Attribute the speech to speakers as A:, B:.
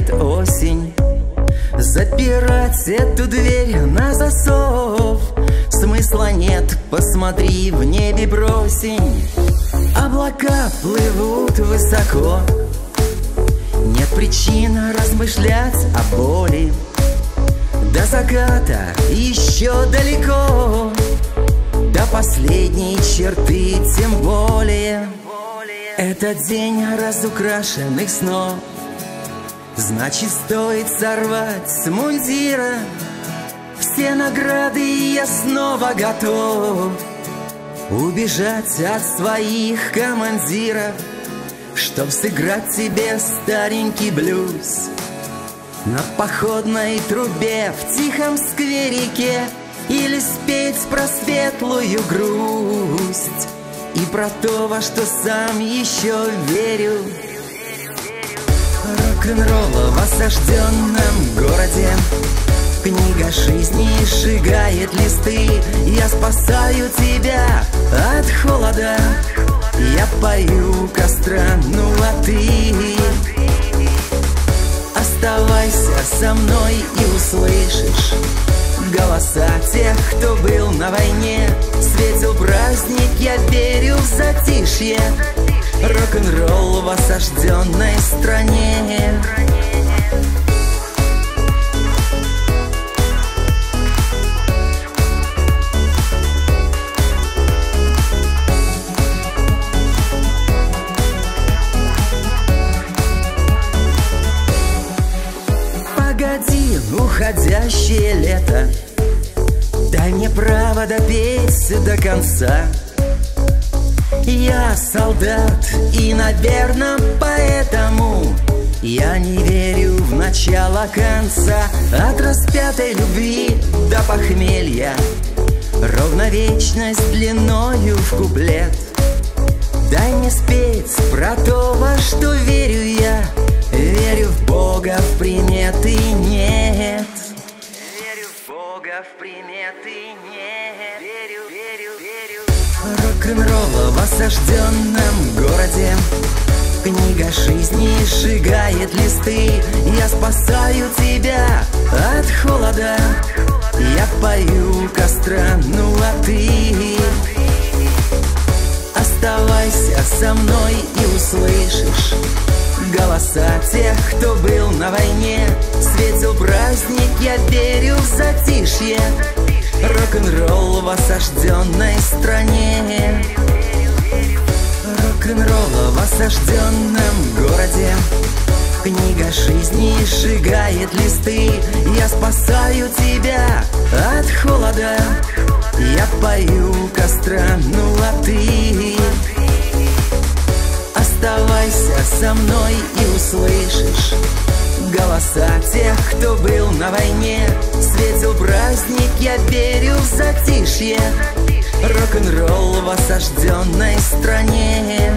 A: приходит осень. Запирать эту дверь на засов. Смысла нет, посмотри в небе бросень. Облака плывут высоко. Нет причин размышлять о боли. До заката еще далеко. До последней черты тем более Этот день разукрашенных снов. Значит, стоит сорвать с мундира. Все награды, и я снова готов. Убежать от своих командиров Чтоб сыграть тебе старенький блюз. На походной трубе в тихом скверике Или спеть про светлую грусть И про то, во что сам еще верю. Рок-н-ролла в осажденном городе. Книга жизни сжигает листы. Я спасаю тебя от холода. Я пою костра, ну а ты Оставайся со мной и услышишь Голоса тех, кто был на войне праздник, я верю в затишье. Рок-н-ролл в осажденной стране. Погоди, уходящее лето Дай мне право допеть до конца. Я солдат и, наверное, поэтому Я не верю в начало конца. От распятой любви до похмелья Ровно вечность длиною в куплет Дай мне спеть про то, во что верю я. Верю в Бога, в приметы нет Бога, в приметы нет Верю, верю, верю. Рок-н-ролла в осажденном городе. Книга жизни сжигает листы. Я спасаю тебя от холода. Я пою костра, ну а ты? Оставайся со мной и услышишь Голоса тех, кто был на войне. Светил праздник, я верю затишье. Рок-н-ролл в осажденной стране. Рок-н-ролл в осажденном городе. Книга жизни сжигает листы. Я спасаю тебя от холода. Я пою костра, ну а ты? Оставайся со мной и услышишь Голоса тех, кто был на войне Светил праздник, я верю в затишье. Рок-н-ролл в осажденной стране